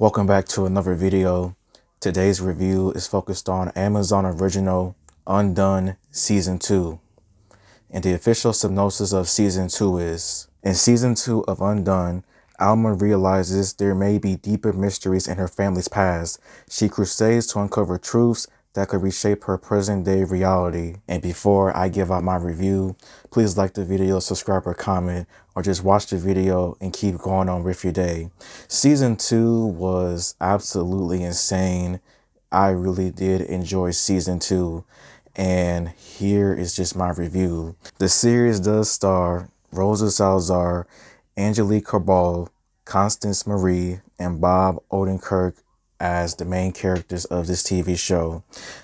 Welcome back to another video. Today's review is focused on Amazon original Undone Season 2. And the official synopsis of Season 2 is In Season 2 of Undone, Alma realizes there may be deeper mysteries in her family's past. She crusades to uncover truths that could reshape her present day reality. And before I give out my review, please like the video, subscribe or comment, or just watch the video and keep going on with your day. Season 2 was absolutely insane. I really did enjoy season 2 and here is just my review. The series does star Rosa Salazar, Angelique Cabral, Constance Marie, and Bob Odenkirk as the main characters of this TV show.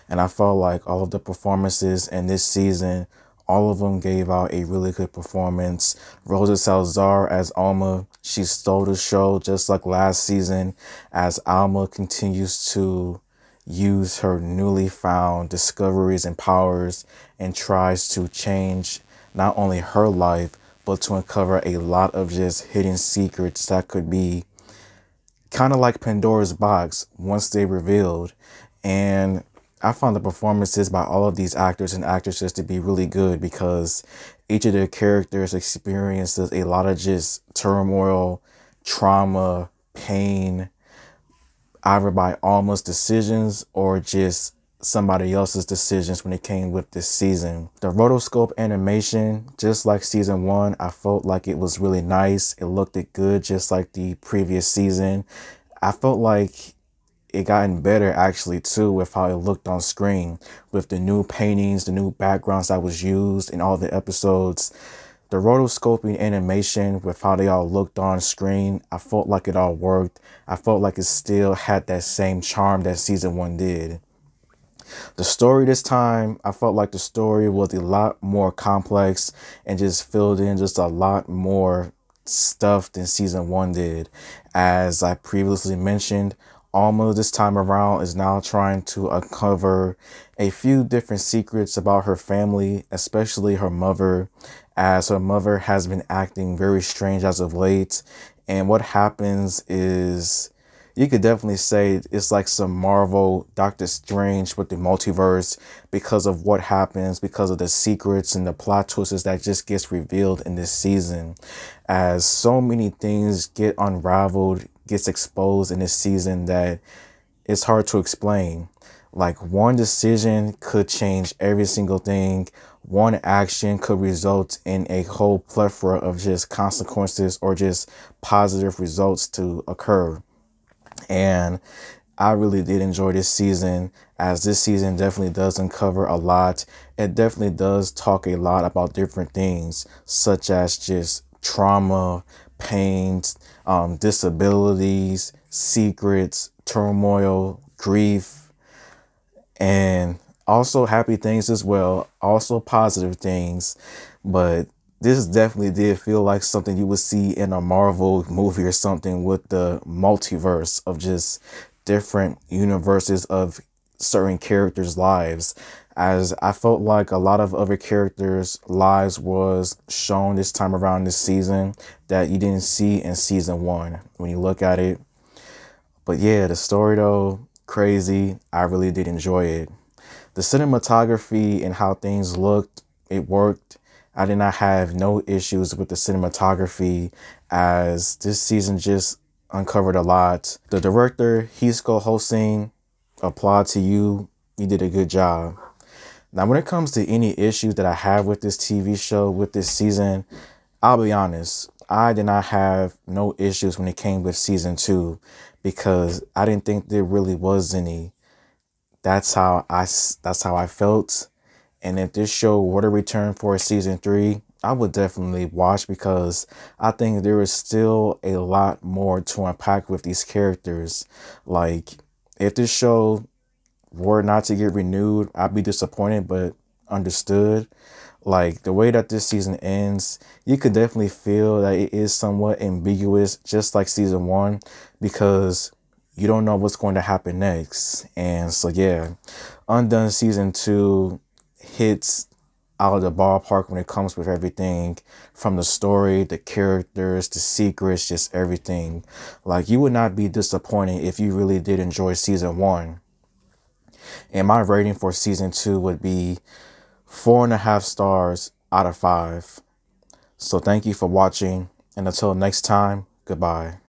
And I felt like all of the performances in this season, all of them gave out a really good performance. Rosa Salazar as Alma, she stole the show just like last season as Alma continues to use her newly found discoveries and powers and tries to change not only her life, but to uncover a lot of just hidden secrets that could be kind of like Pandora's box once they revealed. And I found the performances by all of these actors and actresses to be really good because each of their characters experiences a lot of just turmoil, trauma, pain, either by Alma's decisions or just somebody else's decisions when it came with this season. The rotoscope animation, just like season one, I felt like it was really nice. It looked it good just like the previous season. I felt like it gotten better actually too with how it looked on screen with the new paintings, the new backgrounds that was used in all the episodes. The rotoscoping animation with how they all looked on screen, I felt like it all worked. I felt like it still had that same charm that season one did. The story this time, I felt like the story was a lot more complex and just filled in just a lot more stuff than season one did. As I previously mentioned, Alma this time around is now trying to uncover a few different secrets about her family, especially her mother, as her mother has been acting very strange as of late. And what happens is you could definitely say it's like some Marvel Doctor Strange with the multiverse because of what happens, because of the secrets and the plot twists that just gets revealed in this season. As so many things get unraveled, gets exposed in this season that it's hard to explain. Like one decision could change every single thing. One action could result in a whole plethora of just consequences or just positive results to occur. And I really did enjoy this season as this season definitely does uncover a lot. It definitely does talk a lot about different things such as just trauma, pains, um, disabilities, secrets, turmoil, grief, and also happy things as well. Also positive things. But this definitely did feel like something you would see in a Marvel movie or something with the multiverse of just different universes of certain characters' lives. As I felt like a lot of other characters' lives was shown this time around this season that you didn't see in season one when you look at it. But yeah, the story though, crazy. I really did enjoy it. The cinematography and how things looked, it worked I did not have no issues with the cinematography as this season just uncovered a lot. The director, Hisko Hulsing, applaud to you. You did a good job. Now, when it comes to any issues that I have with this TV show, with this season, I'll be honest. I did not have no issues when it came with season two because I didn't think there really was any. That's how I, that's how I felt. And if this show were to return for season three, I would definitely watch because I think there is still a lot more to unpack with these characters. Like, if this show were not to get renewed, I'd be disappointed, but understood. Like, the way that this season ends, you could definitely feel that it is somewhat ambiguous, just like season one, because you don't know what's going to happen next. And so, yeah, Undone season two hits out of the ballpark when it comes with everything from the story, the characters, the secrets, just everything. Like you would not be disappointed if you really did enjoy season one. And my rating for season two would be four and a half stars out of five. So thank you for watching. And until next time, goodbye.